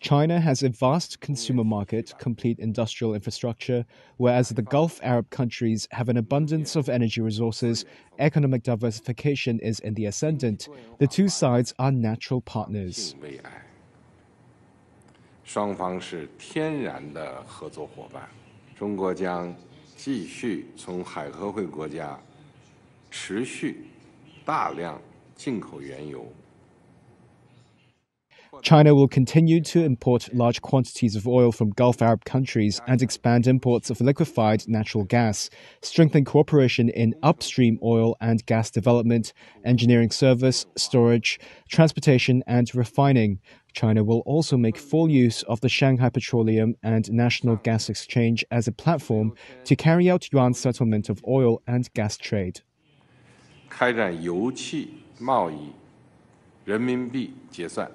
China has a vast consumer market, complete industrial infrastructure, whereas the Gulf Arab countries have an abundance of energy resources. Economic diversification is in the ascendant. The two sides are natural partners. 为爱，双方是天然的合作伙伴。中国将继续从海合会国家持续大量进口原油。 China will continue to import large quantities of oil from Gulf Arab countries and expand imports of liquefied natural gas, strengthen cooperation in upstream oil and gas development, engineering service, storage, transportation, and refining. China will also make full use of the Shanghai Petroleum and National Gas Exchange as a platform to carry out yuan settlement of oil and gas trade. 开展油气 贸易人民币结算。